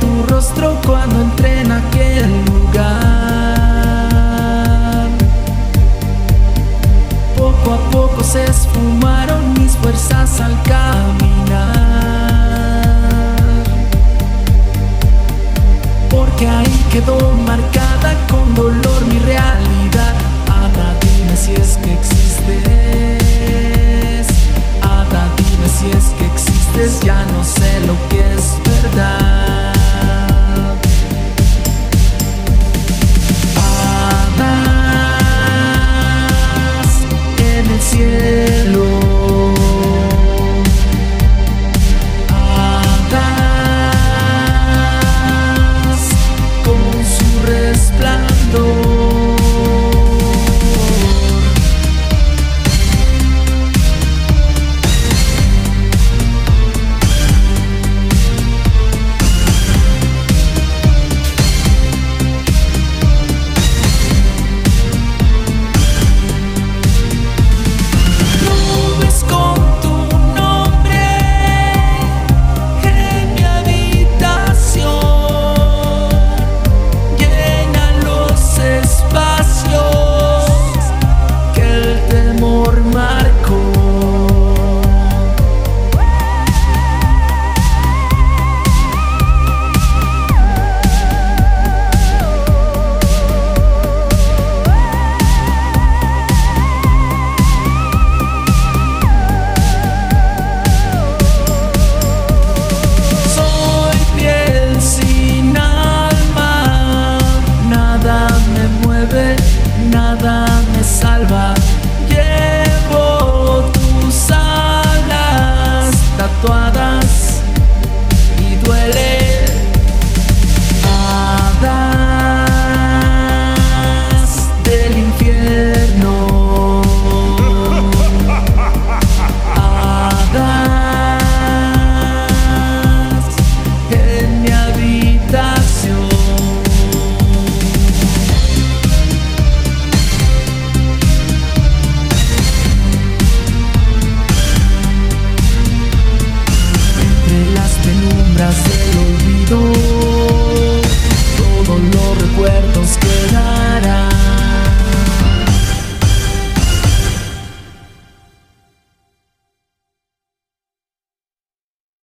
Tu rostro cuando entré en aquel lugar. Poco a poco se esfumaron mis fuerzas al caminar. Porque ahí quedó marcada con dolor mi realidad. Ada, dime si es que existes. Ada, dime si es que. Ya no sé lo que es verdad.